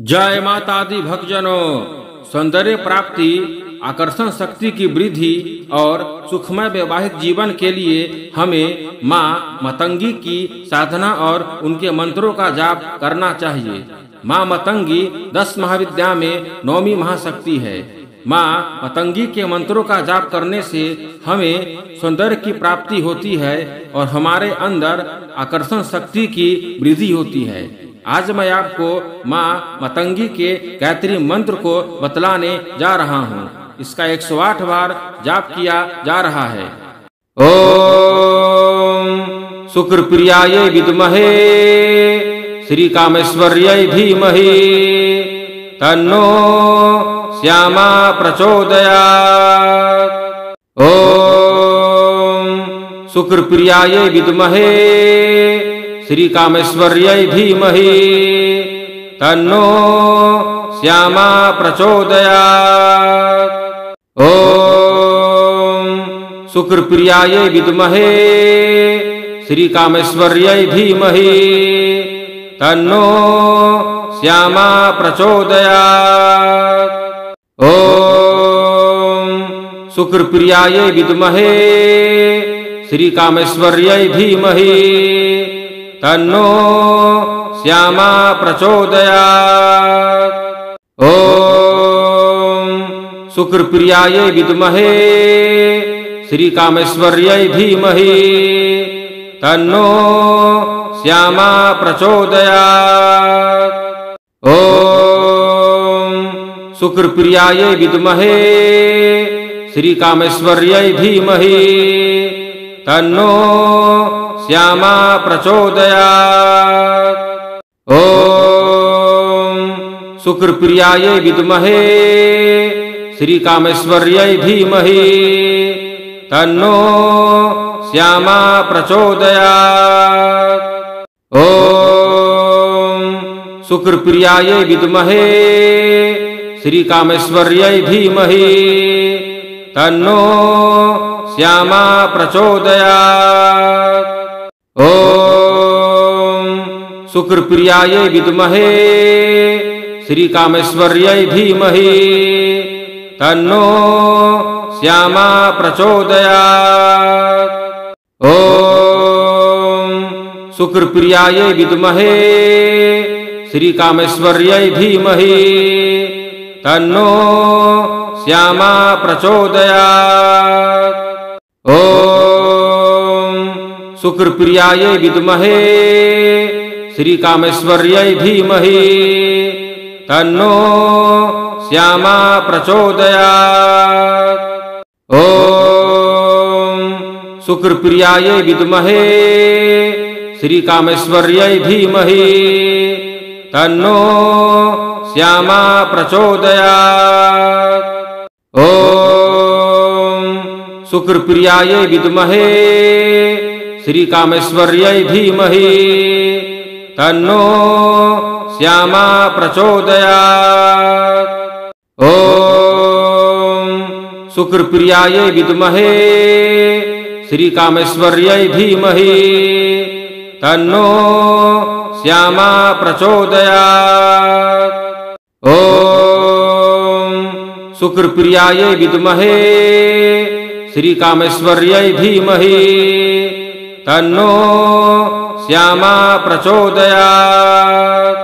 जय माता दी भक्तजनों, सौंदर्य प्राप्ति, आकर्षण शक्ति की वृद्धि और सुखमय वैवाहिक जीवन के लिए हमें माँ मतंगी की साधना और उनके मंत्रों का जाप करना चाहिए। माँ मतंगी दस महाविद्या में नौमी महाशक्ति है। माँ मतंगी के मंत्रों का जाप करने से हमें सौंदर्य की प्राप्ति होती है और हमारे अंदर आकर्षण शक्ति की वृद्धि होती है। आज मैं आपको माँ मतंगी के गायत्री मंत्र को बतलाने जा रहा हूँ। इसका 108 बार जाप किया जा रहा है। ओम शुक्र प्रियाय विद्महे श्री कामेश्वर्य धीमहि, तन्नो श्यामा प्रचोदयात्। ओम शुक्र प्रियाय विद्महे श्री कामेश्वर्य धीमहि। तन्नो श्यामा प्रचोदयात्। ओम शुक्र प्रियाय विद्महे। श्री कामेश्वर्य धीमहि। तन्नो श्यामा प्रचोदयात्। ओम शुक्र प्रियाय विद्महे। श्री कामेश्वर्य धीमहि। तन्नो श्यामा प्रचोदयात्। ओम शुक्र प्रियाय विद्महे श्री कामेश्वर्य धीमहि। तन्नो श्यामा प्रचोदयात्। ओम शुक्र प्रियाय विद्महे श्री कामेश्वर्य धीमहि। तन्नो श्यामा प्रचोदयात्। ओम शुक्र प्रियाय विद्महे श्री कामेश्वर्य धीमहि। तन्नो श्यामा प्रचोदयात्। ओम शुक्र प्रियाय विद्महे श्री कामेश्वर्य धीमहि। तन्नो श्यामा प्रचोदयात्। ओम शुक्र प्रियाय विद्महे श्री कामेश्वर्य धीमहि तन्नो श्यामा प्रचोदयात्। ओम शुक्र प्रियाय विद्महे श्री कामेश्वर्य धीमहि तन्नो श्यामा प्रचोदयात्। ओम शुक्र प्रियाय विद्महे श्री कामेश्वर्य धीमहि। तन्नो श्यामा प्रचोदयात्। ओम शुक्र प्रियाय विद्महे श्री कामेश्वर्य धीमहि। तन्नो श्यामा प्रचोदयात्। ओम शुक्र प्रियाय विद्महे श्री कामेश्वर्य धीमहि। तन्नो श्यामा प्रचोदयात्। ओम शुक्र प्रियाय विद्महे। श्री कामेश्वर्य धीमहि। तन्नो श्यामा प्रचोदयात्। ओम शुक्र प्रियाय विद्महे। श्री कामेश्वर्य धीमहि। तन्नो श्यामा प्रचोदयात्।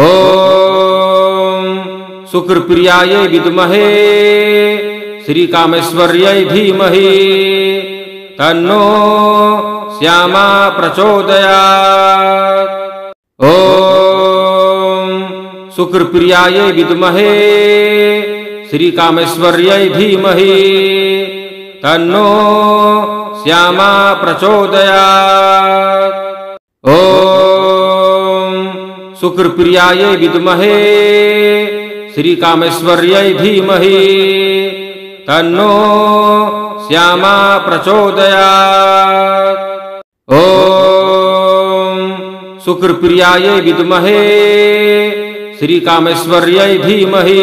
ओम शुक्र प्रियाय विद्महे श्री कामेश्वर्य धीमहि। तन्नो श्यामा प्रचोदयात्। ओम शुक्र प्रियाय विद्महे श्री कामेश्वर्य धीमहि। तन्नो श्यामा प्रचोदयात्। ओम शुक्र प्रियाय विद्महे श्री कामेश्वर्य धीमहि। तन्नो श्यामा प्रचोदयात्। ओम शुक्र प्रियाय विद्महे श्री कामेश्वर्य धीमहि।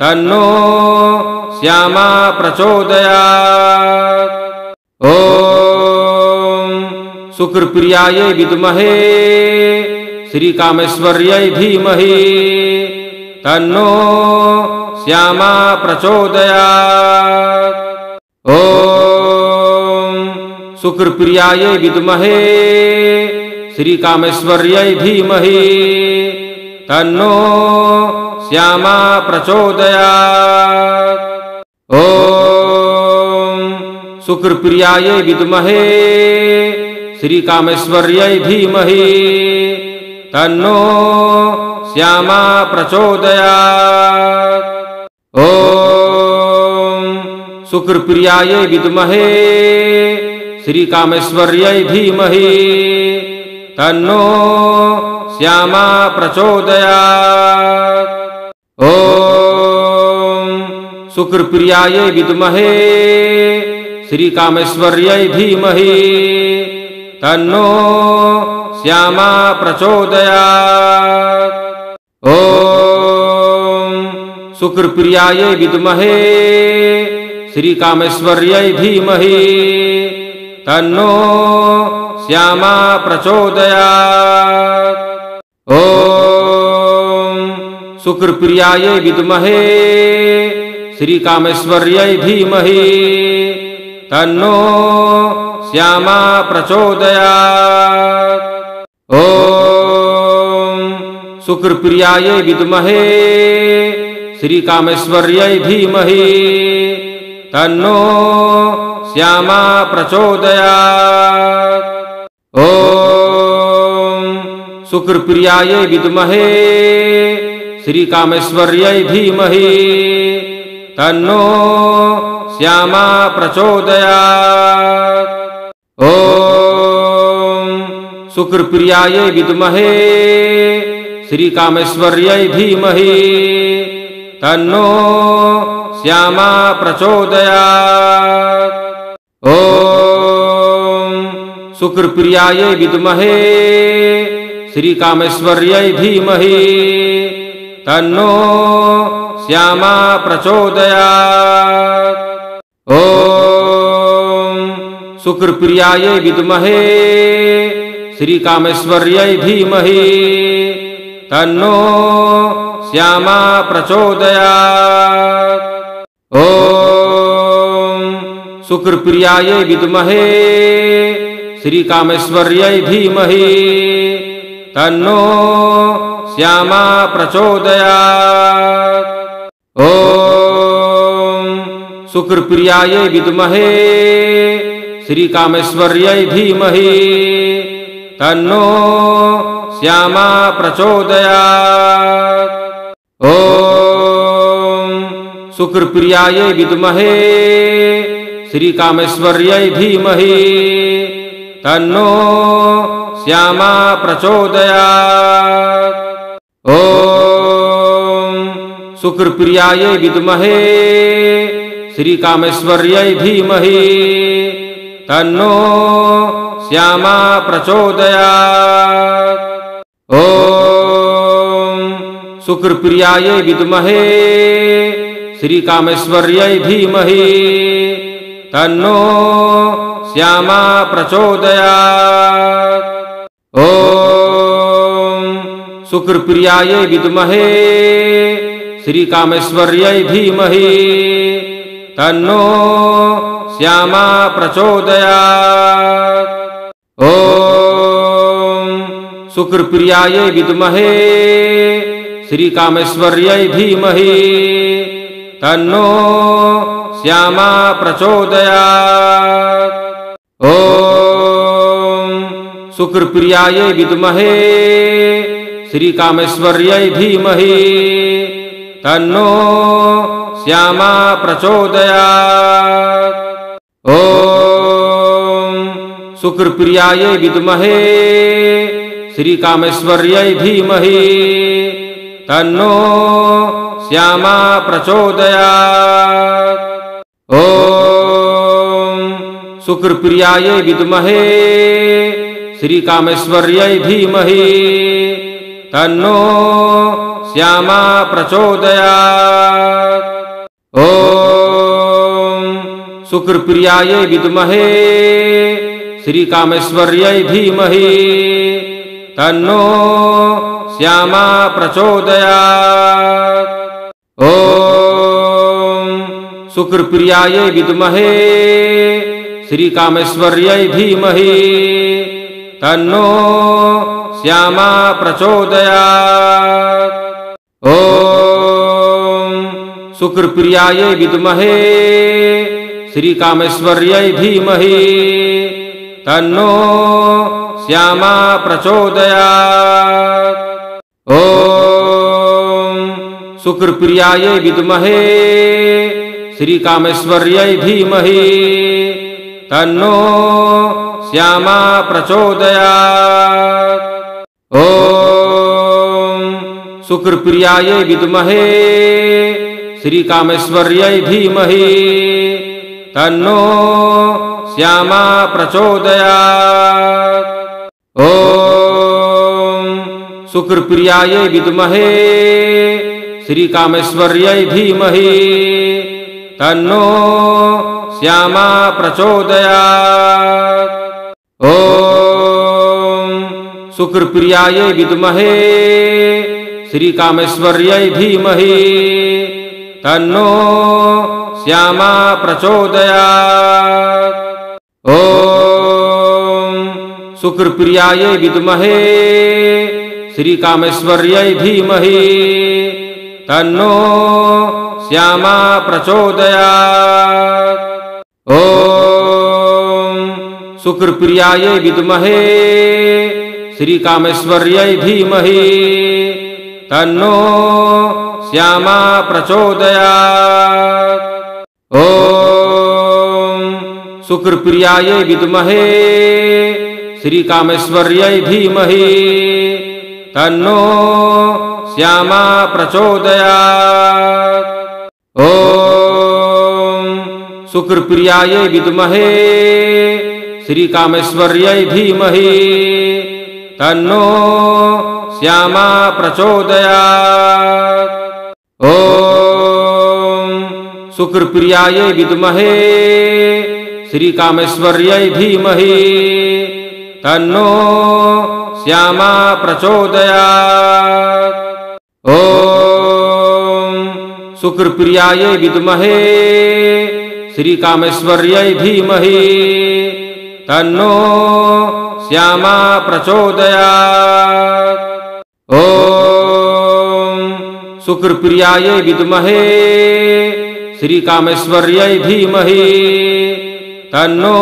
तन्नो श्यामा प्रचोदयात्। शुक्र प्रियाय विद्महे, श्रीकामेश्वर्यै धीमहि। तन्नो श्यामा प्रचोदयात्। ॐ शुक्रप्रियायै विद्महे, श्रीकामेश्वर्यै धीमहि। तन्नो श्यामा प्रचोदयात्। ॐ शुक्रप्रियायै विद्महे श्रीकामेश्वर्यै धीमहि तन्नो श्यामा प्रचोदयात्। ॐ शुक्रप्रियायै विद्महे श्रीकामेश्वर्यै धीमहि तन्नो श्यामा प्रचोदयात्। ॐ शुक्रप्रियायै विद्महे, श्रीकामेश्वर्यै धीमहि। तन्नो श्यामा प्रचोदयात्। ॐ शुक्रप्रियायै विद्महे, श्रीकामेश्वर्यै धीमहि। तन्नो श्यामा प्रचोदयात्। ॐ शुक्रप्रियायै विद्महे श्रीकामेश्वर्यै धीमहि। तन्नो श्यामा प्रचोदयात्। ॐ शुक्रप्रियायै विद्महे। श्रीकामेश्वर्यै धीमहि। तन्नो श्यामा प्रचोदयात्। ॐ शुक्रप्रियायै विद्महे। श्रीकामेश्वर्यै धीमहि। तन्नो श्यामा प्रचोदयात्। ॐ शुक्रप्रियायै विद्महे श्रीकामेश्वर्यै धीमहि। तन्नो श्यामा प्रचोदयात्। ॐ शुक्रप्रियायै विद्महे श्रीकामेश्वर्यै धीमहि। तन्नो श्यामा प्रचोदयात्। ॐ शुक्रप्रियायै विद्महे, श्रीकामेश्वर्यै धीमहि। तन्नो श्यामा प्रचोदयात्। ॐ शुक्रप्रियायै विद्महे, श्रीकामेश्वर्यै धीमहि। तन्नो श्यामा प्रचोदयात्। ॐ शुक्रप्रियायै विद्महे श्रीकामेश्वर्यै धीमहि तन्नो श्यामा प्रचोदयात्। ॐ शुक्रप्रियायै विद्महे श्रीकामेश्वर्यै धीमहि तन्नो श्यामा प्रचोदयात्। ॐ शुक्रप्रियायै विद्महे, श्रीकामेश्वर्यै धीमहि। तन्नो श्यामा प्रचोदयात्। ॐ शुक्रप्रियायै विद्महे, श्रीकामेश्वर्यै धीमहि। तन्नो श्यामा प्रचोदयात्। ॐ शुक्रप्रियायै विद्महे श्रीकामेश्वर्यै धीमहि। तन्नो श्यामा प्रचोदयात्। ॐ शुक्रप्रियायै विद्महे। श्रीकामेश्वर्यै धीमहि। तन्नो श्यामा प्रचोदयात्। ॐ शुक्रप्रियायै विद्महे। श्रीकामेश्वर्यै धीमहि। तन्नो श्यामा प्रचोदयात्। ॐ शुक्रप्रियायै विद्महे श्रीकामेश्वर्यै धीमहि। तन्नो श्यामा प्रचोदयात्। ॐ शुक्रप्रियायै विद्महे श्रीकामेश्वर्यै धीमहि। तन्नो श्यामा प्रचोदयात्। ॐ शुक्रप्रियायै विद्महे, श्रीकामेश्वर्यै धीमहि। तन्नो श्यामा प्रचोदयात्। ॐ शुक्रप्रियायै विद्महे, श्रीकामेश्वर्यै धीमहि। तन्नो श्यामा प्रचोदयात्। ॐ शुक्रप्रियायै विद्महे श्रीकामेश्वर्यै धीमहि तन्नो श्यामा प्रचोदयात्। ॐ शुक्रप्रियायै विद्महे श्रीकामेश्वर्यै धीमहि तन्नो श्यामा प्रचोदयात्। ॐ शुक्रप्रियायै विद्महे, श्रीकामेश्वर्यै धीमहि। तन्नो श्यामा प्रचोदयात्। ॐ शुक्रप्रियायै विद्महे, श्रीकामेश्वर्यै धीमहि। तन्नो श्यामा प्रचोदयात्। ॐ शुक्रप्रियायै विद्महे श्रीकामेश्वर्यै धीमहि तन्नो श्यामा प्रचोदयात्। ॐ शुक्रप्रियायै विद्महे श्रीकामेश्वर्यै धीमहि तन्नो श्यामा प्रचोदयात्। ॐ शुक्रप्रियायै विद्महे श्रीकामेश्वर्यै धीमहि तन्नो श्यामा प्रचोदयात्। ॐ शुक्रप्रियायै विद्महे श्रीकामेश्वर्यै धीमहि। तन्नो श्यामा प्रचोदयात्। ॐ शुक्रप्रियायै विद्महे श्रीकामेश्वर्यै धीमहि। तन्नो श्यामा प्रचोदयात्। ॐ विद्महे श्रीकामेश्वर्यै धीमहि। तन्नो श्यामा प्रचोदयात्। ॐ विद्महे श्रीकामेश्वर्यै धीमहि। तन्नो श्यामा प्रचोदयात्। ॐ शुक्रप्रियायै विद्महे श्रीकामेश्वर्यै धीमहि तन्नो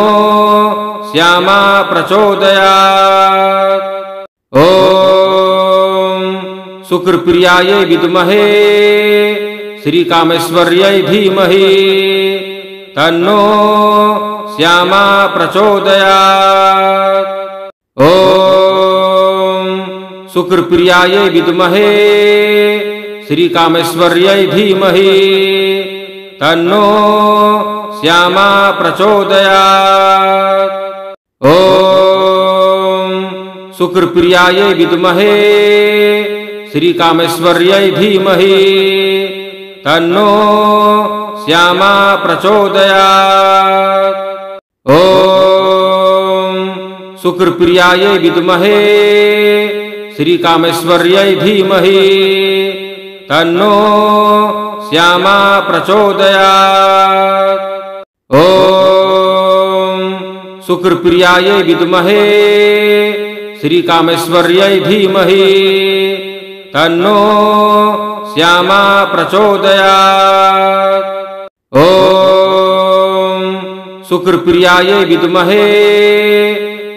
श्यामा प्रचोदयात्। ॐ शुक्रप्रियायै विद्महे श्रीकामेश्वर्यै धीमहि तन्नो श्यामा प्रचोदयात्। ॐ शुक्रप्रियायै विद्महे, श्रीकामेश्वर्यै धीमहि। तन्नो श्यामा प्रचोदयात्। ॐ शुक्रप्रियायै विद्महे, श्रीकामेश्वर्यै धीमहि। तन्नो श्यामा प्रचोदयात्। ॐ शुक्रप्रियायै विद्महे श्रीकामेश्वर्यै धीमहि। तन्नो श्यामा प्रचोदयात्। ॐ शुक्रप्रियायै विद्महे। श्रीकामेश्वर्यै धीमहि। तन्नो श्यामा प्रचोदयात्। ॐ शुक्रप्रियायै विद्महे।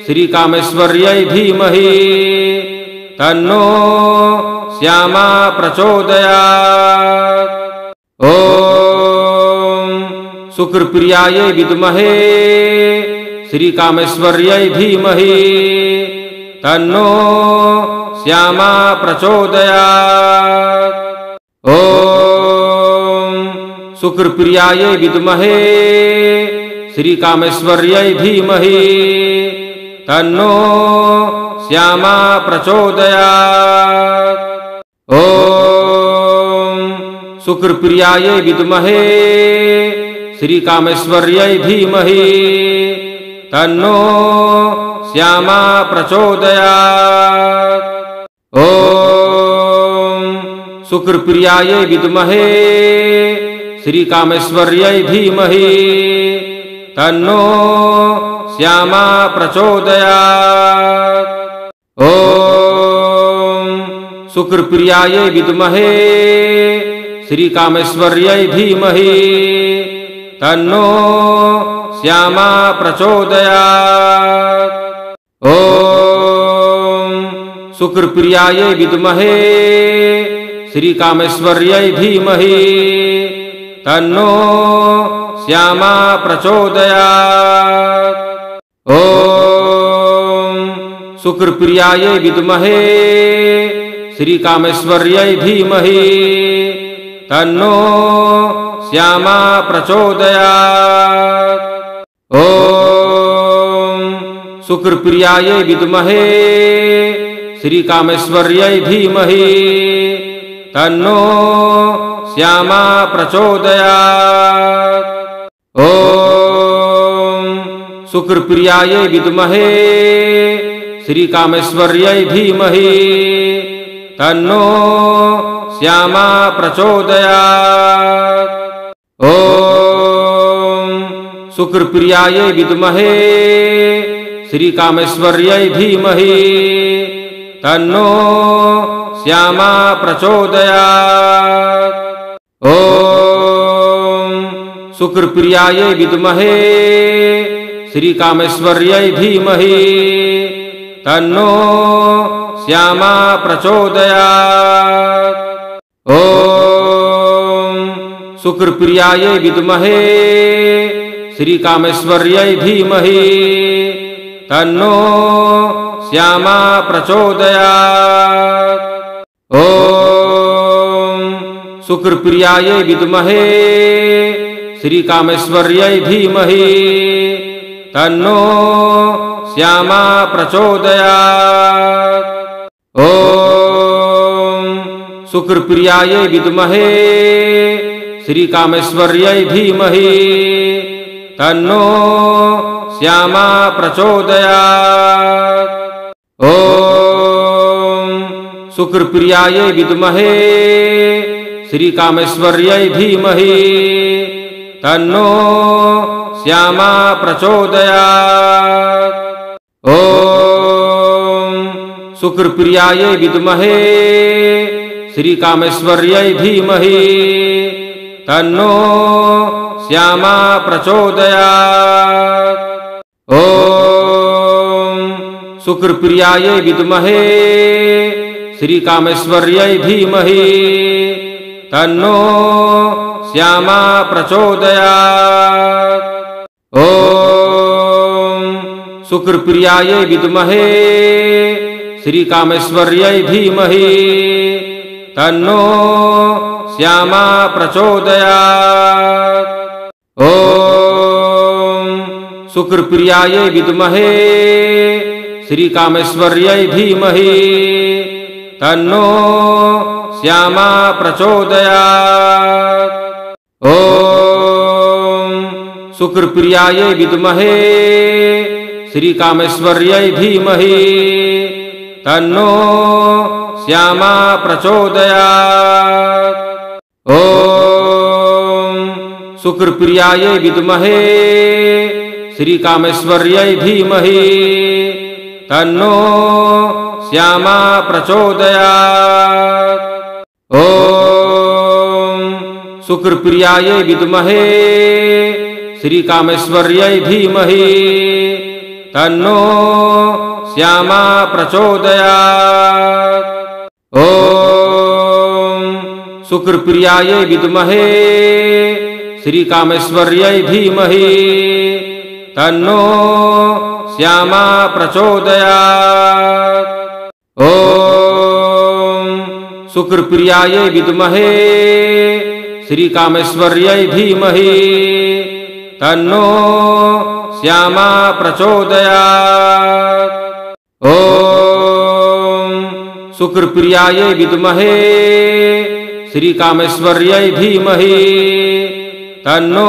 श्रीकामेश्वर्यै धीमहि। तन्नो श्यामा प्रचोदयात्। ॐ शुक्रप्रियायै विद्महे श्रीकामेश्वर्यै धीमहि। तन्नो श्यामा प्रचोदयात्। ॐ शुक्रप्रियायै विद्महे श्रीकामेश्वर्यै धीमहि। तन्नो श्यामा प्रचोदयात्। ॐ शुक्रप्रियायै विद्महे, श्रीकामेश्वर्यै धीमहि। तन्नो श्यामा प्रचोदयात्। ॐ शुक्रप्रियायै विद्महे, श्रीकामेश्वर्यै धीमहि। तन्नो श्यामा प्रचोदयात्। ॐ शुक्रप्रियायै विद्महे श्रीकामेश्वर्यै धीमहि तन्नो श्यामा प्रचोदयात्। ॐ शुक्रप्रियायै विद्महे श्रीकामेश्वर्यै धीमहि तन्नो श्यामा प्रचोदयात्। ॐ शुक्रप्रियायै विद्महे, श्रीकामेश्वर्यै धीमहि। तन्नो श्यामा प्रचोदयात्। ॐ शुक्रप्रियायै विद्महे, श्रीकामेश्वर्यै धीमहि। तन्नो श्यामा प्रचोदयात्। ॐ शुक्रप्रियायै विद्महे श्रीकामेश्वर्यै धीमहि। तन्नो श्यामा प्रचोदयात्। ॐ शुक्रप्रियायै विद्महे। श्रीकामेश्वर्यै धीमहि। तन्नो श्यामा प्रचोदयात्। ॐ शुक्रप्रियायै विद्महे। श्रीकामेश्वर्यै धीमहि। तन्नो श्यामा प्रचोदयात्। ॐ शुक्रप्रियायै विद्महे श्रीकामेश्वर्यै धीमहि। तन्नो श्यामा प्रचोदयात्। ॐ शुक्रप्रियायै विद्महे श्रीकामेश्वर्यै धीमहि। तन्नो श्यामा प्रचोदयात्। ॐ शुक्रप्रियायै विद्महे, श्रीकामेश्वर्यै धीमहि। तन्नो श्यामा प्रचोदयात्। ॐ शुक्रप्रियायै विद्महे, श्रीकामेश्वर्यै धीमहि। तन्नो श्यामा प्रचोदयात्। ॐ शुक्रप्रियायै विद्महे श्रीकामेश्वर्यै धीमहि तन्नो श्यामा प्रचोदयात्। ॐ शुक्रप्रियायै विद्महे श्रीकामेश्वर्यै धीमहि तन्नो श्यामा प्रचोदया प्रचोदयात् ॐ शुक्रप्रियायै विद्महे, श्रीकामेश्वर्यै धीमहि। तन्नो श्यामा प्रचोदयात्। ॐ शुक्रप्रियायै विद्महे, श्रीकामेश्वर्यै धीमहि। तन्नो श्यामा प्रचोदयात्। ॐ शुक्रप्रियायै विद्महे श्रीकामेश्वर्यै धीमहि तन्नो श्यामा प्रचोदयात्। ॐ शुक्रप्रियायै विद्महे श्रीकामेश्वर्यै धीमहि तन्नो श्यामा प्रचोदयात्। ॐ शुक्रप्रियायै विद्महे श्रीकामेश्वर्यै धीमहि तन्नो श्यामा प्रचोदया प्रचोदयात्। ॐ विद्महे श्रीकामेश्वर्यै धीमहि। तन्नो श्यामा प्रचोदया प्रचोदयात्। ॐ विद्महे श्रीकामेश्वर्यै धीमहि। तन्नो श्यामा प्रचोदयात्। ॐ विद्महे, श्रीकामेश्वर्यै धीमहि। तन्नो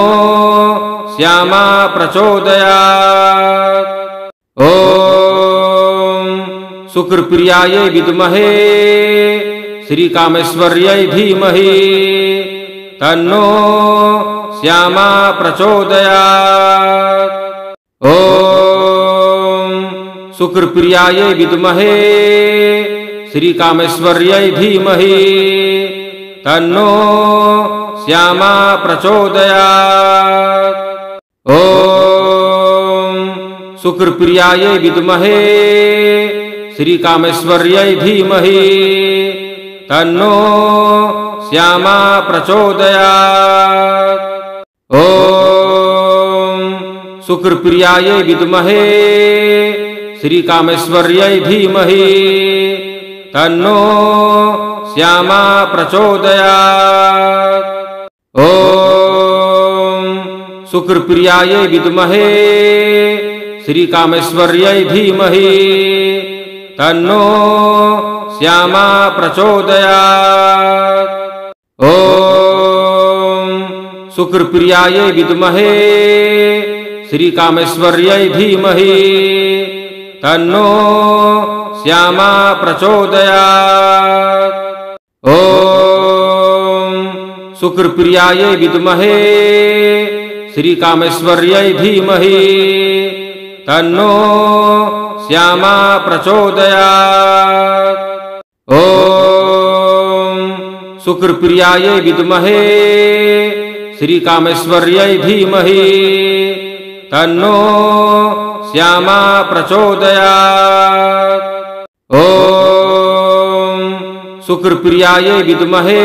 श्यामा प्रचोदयात्। ॐ विद्महे, श्रीकामेश्वर्यै धीमहि। तन्नो श्यामा प्रचोदयात्। ॐ शुक्रप्रियायै विद्महे श्रीकामेश्वर्यै धीमहि तन्नो श्यामा प्रचोदयात्। ॐ शुक्रप्रियायै विद्महे श्रीकामेश्वर्यै धीमहि तन्नो श्यामा प्रचोदयात्। ॐ शुक्रप्रियायै विद्महे, श्रीकामेश्वर्यै धीमहि। तन्नो श्यामा प्रचोदयात्। ॐ शुक्रप्रियायै विद्महे, श्रीकामेश्वर्यै धीमहि। तन्नो श्यामा प्रचोदयात्। ॐ शुक्रप्रियायै विद्महे श्रीकामेश्वर्यै धीमहि। तन्नो श्यामा प्रचोदयात्। ॐ शुक्रप्रियायै विद्महे। श्रीकामेश्वर्यै धीमहि। तन्नो श्यामा प्रचोदयात्। ॐ शुक्रप्रियायै विद्महे। श्रीकामेश्वर्यै धीमहि। तन्नो श्यामा प्रचोदयात्। ॐ शुक्रप्रियायै विद्महे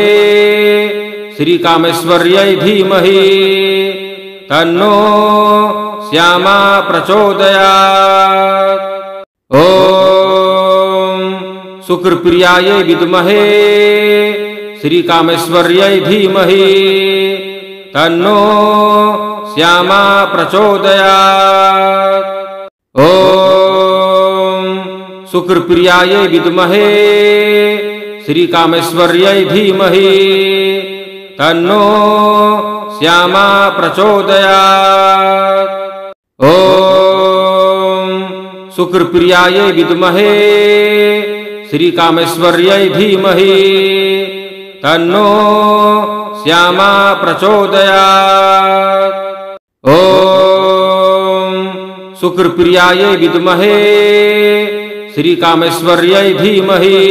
श्रीकामेश्वर्यै धीमहि। तन्नो श्यामा प्रचोदयात्। ॐ शुक्रप्रियायै विद्महे श्रीकामेश्वर्यै धीमहि। तन्नो श्यामा प्रचोदयात्। ॐ शुक्रप्रियायै विद्महे, श्रीकामेश्वर्यै धीमहि। तन्नो श्यामा प्रचोदयात्। ॐ शुक्रप्रियायै विद्महे, श्रीकामेश्वर्यै धीमहि। तन्नो श्यामा प्रचोदयात्। ॐ शुक्रप्रियायै विद्महे श्रीकामेश्वर्यै धीमहि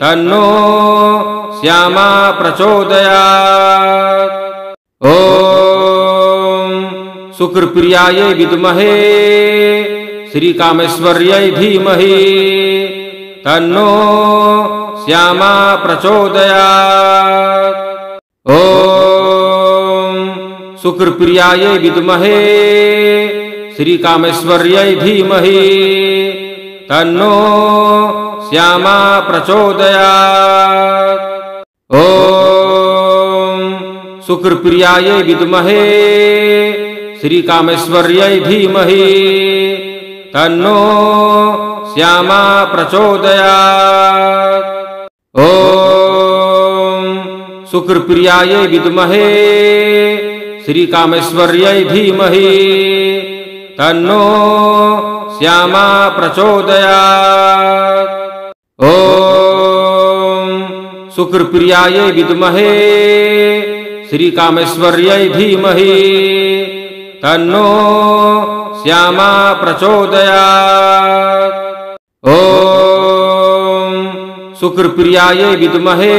तन्नो श्यामा प्रचोदयात्। ॐ शुक्रप्रियायै विद्महे श्रीकामेश्वर्यै धीमहि तन्नो श्यामा प्रचोदयात्। ॐ शुक्रप्रियायै विद्महे, श्रीकामेश्वर्यै धीमहि। तन्नो श्यामा प्रचोदयात्। ॐ शुक्रप्रियायै विद्महे, श्रीकामेश्वर्यै धीमहि। तन्नो श्यामा प्रचोदयात्। ॐ शुक्रप्रियायै विद्महे श्रीकामेश्वर्यै धीमहि। तन्नो श्यामा प्रचोदयात्। ॐ शुक्रप्रियायै विद्महे। श्रीकामेश्वर्यै धीमहि। तन्नो श्यामा प्रचोदयात्। ॐ शुक्रप्रियायै विद्महे।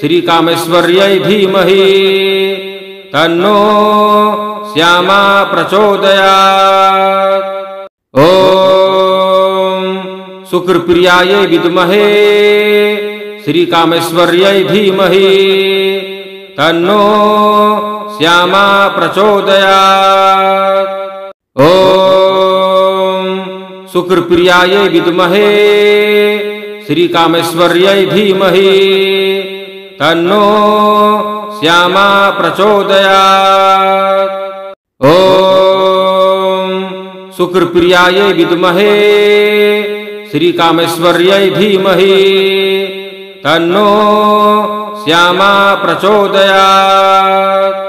श्रीकामेश्वर्यै धीमहि। तन्नो श्यामा प्रचोदयात्। ॐ शुक्रप्रियायै विद्महे श्रीकामेश्वर्यै धीमहि। तन्नो श्यामा प्रचोदयात्। ॐ शुक्रप्रियायै विद्महे श्रीकामेश्वर्यै धीमहि। तन्नो श्यामा प्रचोदयात्। ॐ शुक्रप्रियायै विद्महे श्रीकामेश्वर्यै धीमहि। तन्नो श्यामा प्रचोदयात्।